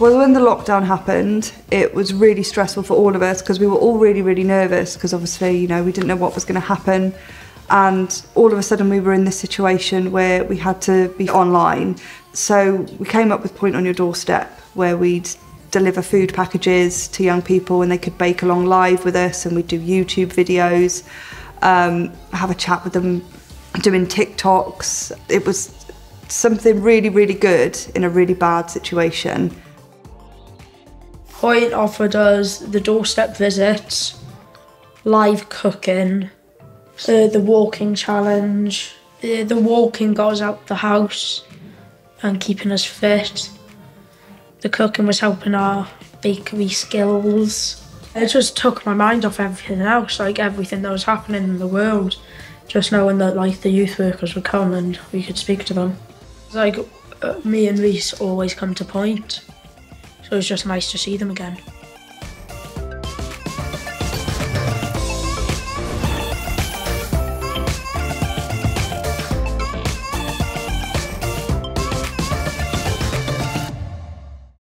Well, when the lockdown happened, it was really stressful for all of us because we were all really, really nervous because obviously, you know, we didn't know what was going to happen. And all of a sudden, we were in this situation where we had to be online. So we came up with Point on Your Doorstep, where we'd deliver food packages to young people and they could bake along live with us and we'd do YouTube videos, um, have a chat with them, doing TikToks. It was something really, really good in a really bad situation. Point offered us the doorstep visits, live cooking, uh, the walking challenge. Uh, the walking got us out the house and keeping us fit. The cooking was helping our bakery skills. It just took my mind off everything else, like everything that was happening in the world. Just knowing that like the youth workers would come and we could speak to them. Like uh, me and Reese always come to point, so it was just nice to see them again.